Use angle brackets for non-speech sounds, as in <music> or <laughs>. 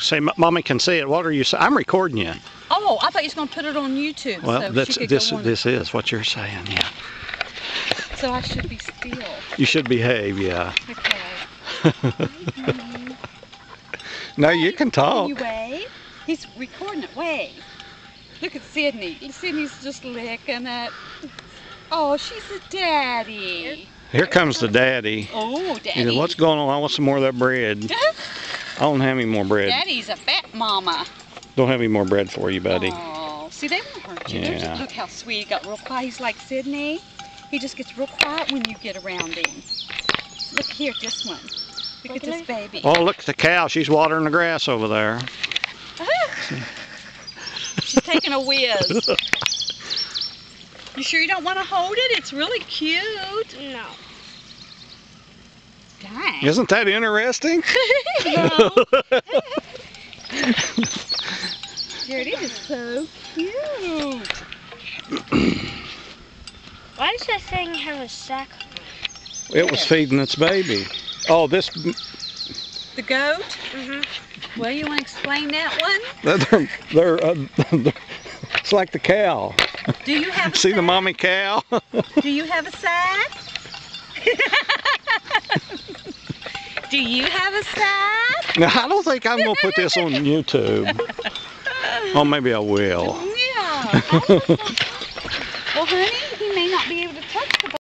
say mommy can see it. What are you saying? I'm recording you. Oh, I thought you was gonna put it on YouTube. Well, so that's this this is what you're saying. Yeah. So I should be still. You should behave. Yeah. Okay. <laughs> No, you can talk. You wave. He's recording it. Wave. Look at Sydney. Sydney's just licking it. Oh, she's a daddy. Here comes the daddy. Oh, daddy. said, What's going on? I want some more of that bread. <laughs> I don't have any more bread. Daddy's a fat mama. Don't have any more bread for you, buddy. Oh, see, they won't hurt you. Yeah. just, look how sweet. He got real quiet. He's like Sydney. He just gets real quiet when you get around him. Look here, this one. Look at this baby. Oh, look at the cow. She's watering the grass over there. She's taking a whiz. <laughs> You sure you don't want to hold it? It's really cute. No. Dang. Isn't that interesting? No. Here it is. So cute. Why does that thing have a sack? It was feeding its baby. Oh, this, The goat. Mm-hmm. Well, you want to explain that one? they're, they're, uh, it's like the cow. Do you have a See the mommy cow? Do you have a sack? <laughs> Do you have a sack? Now, I don't think I'm going to put this on YouTube. <laughs> Oh, maybe I will. Yeah. <laughs> well, honey,